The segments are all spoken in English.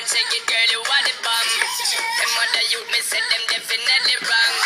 one check it, girl, you want the bomb. Them other youth, me said them definitely wrong.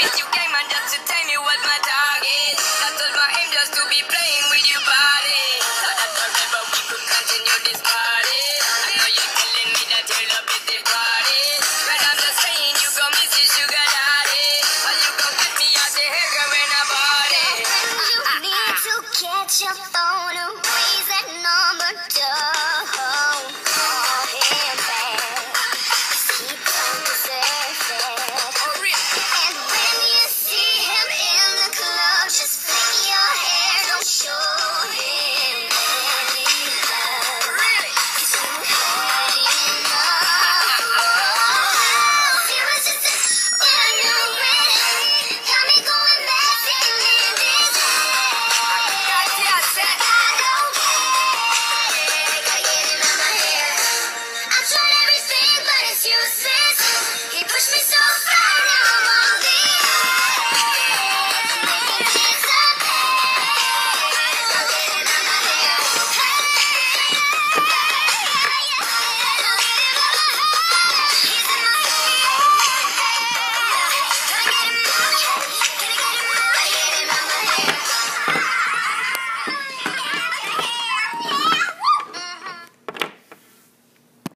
bitch, you came and just to tell me what my target. That was my aim, just to be playing with your body. So that forever we could continue this party. I know you're telling me that your love is the party. But I'm just saying, you gon' miss your sugar daddy. But you gon' get me out the hair, girl, in a body. You need to catch up. that.